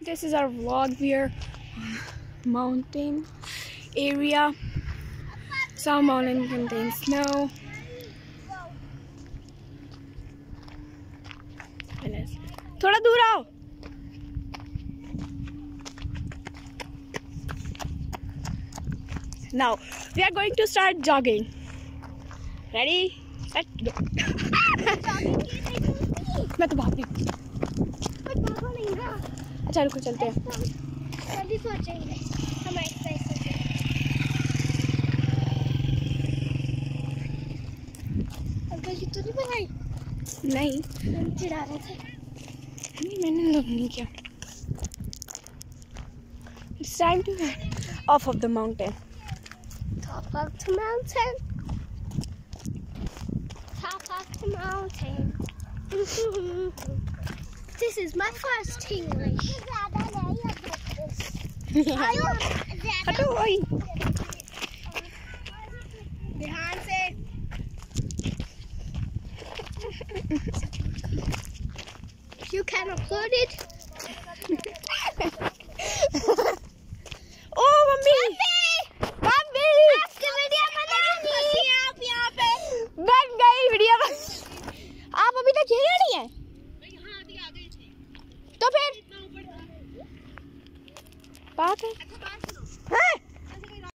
this is our vlog we are mountain area some mountain contains snow थोड़ा दूर आओ now we are going to start jogging ready set go मैं तो भाग रही अच्छा रुको चलते हैं हम तो नहीं बनाई नहीं हम चिढ़ा रहे थे नहीं मैंने लोग नहीं किया It's time to get off of the mountain. Top of the mountain. Top of the mountain. this is my first English. हटो वही ध्यान से You can upload it. फिर पाक है